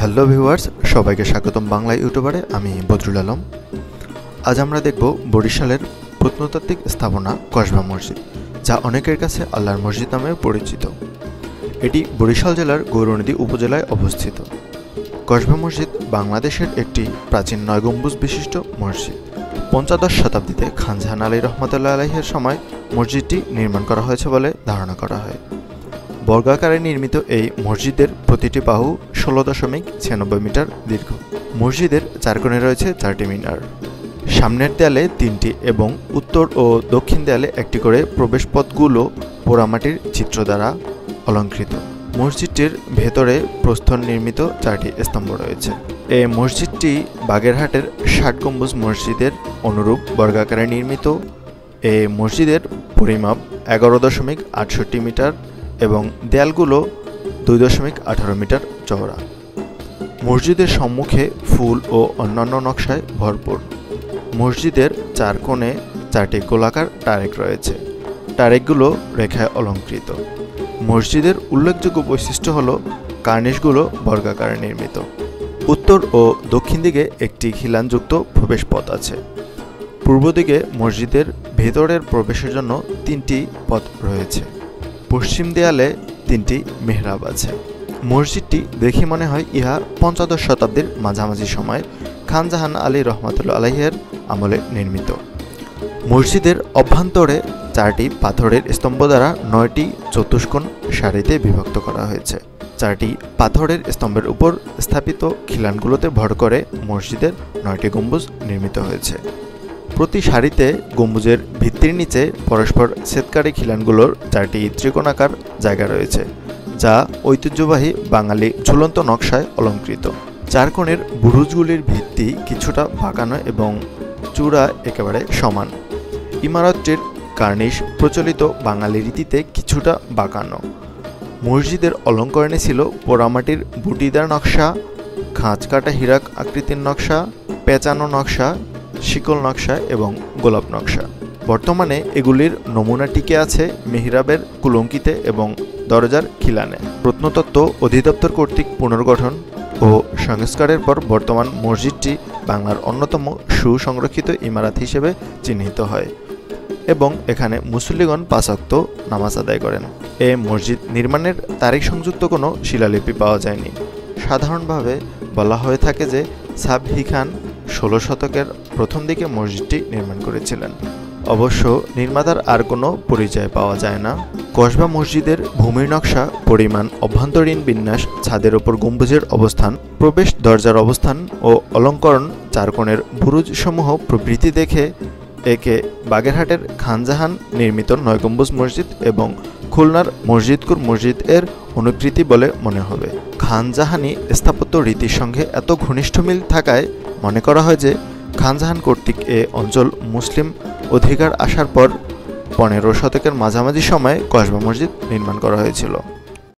Hello viewers, সবাইকে স্বাগতম বাংলা ইউটিউবারে, আমি বদরুল আলম। আজ আমরা দেখব বরিশালের প্রত্নতাত্ত্বিক স্থাপনা কসবা মসজিদ, যা অনেকের কাছে আল্লাহর মসজিদ নামে পরিচিত। এটি বরিশাল জেলার গৌরনদী উপজেলায় অবস্থিত। কসবা মসজিদ বাংলাদেশের একটি প্রাচীন নয় গম্বুজ বিশিষ্ট মসজিদ। পঞ্চদশ শতাব্দীতে খানজাহান আলী রহমতুল্লাহ আলহের সময় মসজিদটি নির্মাণ করা হয়েছে বলে ধারণা করা হয়। বর্গাকারে নির্মিত এই মসজিদের প্রতিটি বাহু ষোলো দশমিক ছিয়ানব্বই মিটার দীর্ঘ। মসজিদের চার কোণে রয়েছে চারটি মিনার। সামনের দেয়ালে তিনটি এবং উত্তর ও দক্ষিণ দেয়ালে একটি করে প্রবেশপথগুলো পোড়ামাটির চিত্র দ্বারা অলঙ্কৃত। মসজিদটির ভেতরে প্রস্থর নির্মিত চারটি স্তম্ভ রয়েছে। এই মসজিদটি বাগেরহাটের ষাট গম্বুজ মসজিদের অনুরূপ বর্গাকারে নির্মিত। এই মসজিদের পরিমাপ এগারো দশমিক আটষট্টি মিটার এবং দেয়ালগুলো দুই দশমিক আঠারো মিটার চওড়া। মসজিদের সম্মুখে ফুল ও অন্যান্য নকশায় ভরপুর। মসজিদের চার কোণে চারটি গোলাকার টারেক রয়েছে। টারেকগুলো রেখায় অলঙ্কৃত। মসজিদের উল্লেখযোগ্য বৈশিষ্ট্য হল, কার্নিশগুলো বর্গাকারে নির্মিত। উত্তর ও দক্ষিণ দিকে একটি খিলানযুক্ত প্রবেশপথ আছে। পূর্ব দিকে মসজিদের ভেতরের প্রবেশের জন্য তিনটি পথ রয়েছে। পশ্চিম দেয়ালে তিনটি মেহরাব আছে। মসজিদটি দেখে মনে হয় ইহা পঞ্চদশ শতাব্দীর মাঝামাঝি সময় খানজাহান আলী রহমতুল্লা আলহের আমলে নির্মিত। মসজিদের অভ্যন্তরে চারটি পাথরের স্তম্ভ দ্বারা নয়টি চতুষ্কোণ সারিতে বিভক্ত করা হয়েছে। চারটি পাথরের স্তম্ভের উপর স্থাপিত খিলানগুলোতে ভর করে মসজিদের নয়টি গম্বুজ নির্মিত হয়েছে। প্রতি সারিতে গম্বুজের ভিত্তির নিচে পরস্পর ছেদকারী খিলানগুলোর চারটি ত্রিকোণাকার জায়গা রয়েছে, যা ঐতিহ্যবাহী বাঙালি ঝুলন্ত নকশায় অলঙ্কৃত। চার কোণের বুরুজগুলির ভিত্তি কিছুটা বাঁকানো এবং চূড়া একেবারে সমান। ইমারতটির কার্নিশ প্রচলিত বাঙালি রীতিতে কিছুটা বাঁকানো। মসজিদের অলঙ্করণে ছিল পোড়ামাটির বুটিদার নকশা খাঁচ কাটা হীরাক আকৃতির নকশা, পেঁচানো নকশা শিকল নকশা এবং গোলাপ নকশা। বর্তমানে এগুলির নমুনা টিকে আছে মেহরাবের কুলঙ্কিতে এবং দরজার খিলানে। প্রত্নতত্ত্ব অধিদপ্তর কর্তৃক পুনর্গঠন ও সংস্কারের পর বর্তমান মসজিদটি বাংলার অন্যতম সুসংরক্ষিত ইমারাত হিসেবে চিহ্নিত হয় এবং এখানে মুসল্লিগণ পাঁচক্ত নামাজ আদায় করেন। এ মসজিদ নির্মাণের তারিখ সংযুক্ত কোনো শিলালিপি পাওয়া যায়নি। সাধারণভাবে বলা হয়ে থাকে যে সাবহি খান ষোলো শতকের প্রথম দিকে মসজিদটি নির্মাণ করেছিলেন। অবশ্য নির্মাতার আর কোনো পরিচয় পাওয়া যায় না। কসবা মসজিদের ভূমির নকশা, পরিমাণ, অভ্যন্তরীণ বিন্যাস, ছাদের ওপর গম্বুজের অবস্থান, প্রবেশ দরজার অবস্থান ও অলঙ্করণ চারকোণের বুরুজসমূহ প্রভৃতি দেখে একে বাগেরহাটের খানজাহান নির্মিত নয় গম্বুজ মসজিদ এবং খুলনার মসজিদকুর মসজিদ এর অনুকৃতি বলে মনে হবে। খানজাহানি স্থাপত্য রীতির সঙ্গে এত ঘনিষ্ঠ মিল থাকায় মনে করা হয় যে খানজাহান কর্তৃক এ অঞ্চল মুসলিম অধিকার আসার পর পনেরো শতকের মাঝামাঝি সময়ে কসবা মসজিদ নির্মাণ করা হয়েছিল।